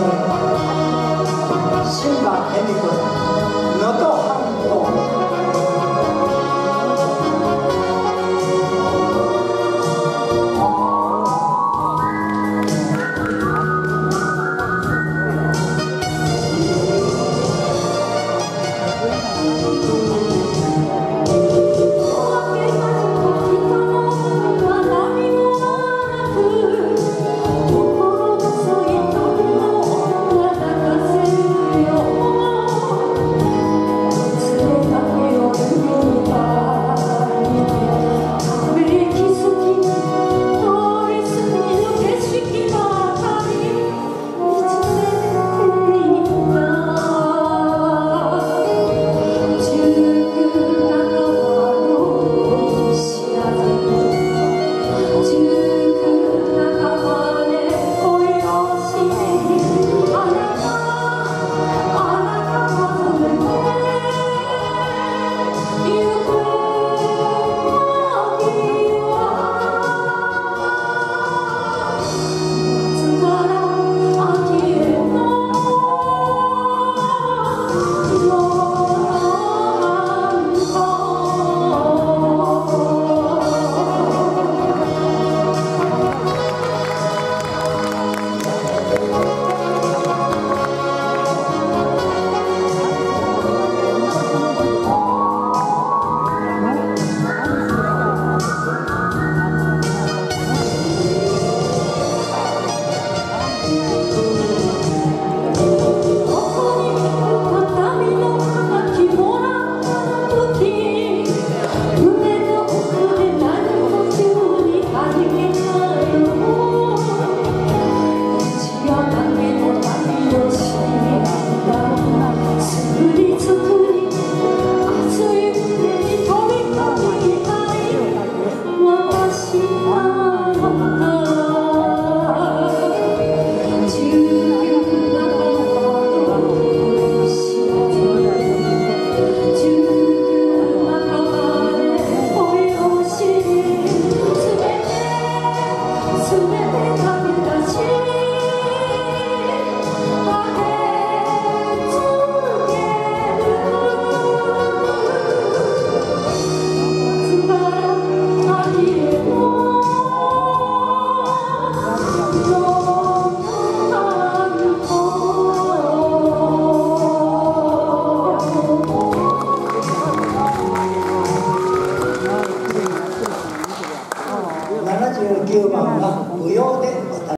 Senhor. 9番は無踊で